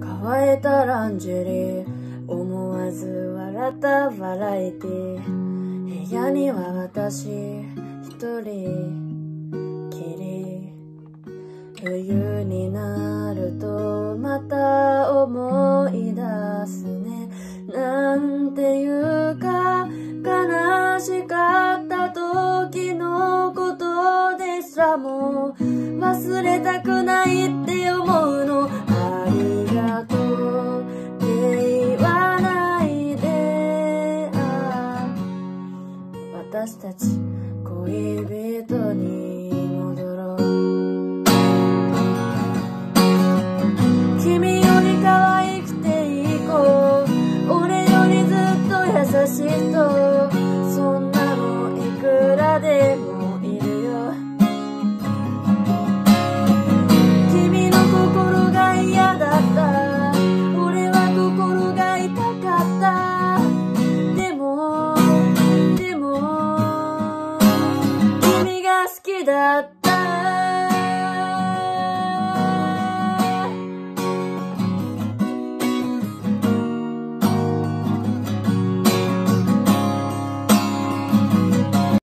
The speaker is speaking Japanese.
乾いたランジェリー。思わず笑ったバラエティ部屋には私一人きり。冬になるとまた思い出すね。なんていうか悲しかった時のことでさも。う忘れたくないって私たち。恋人。记得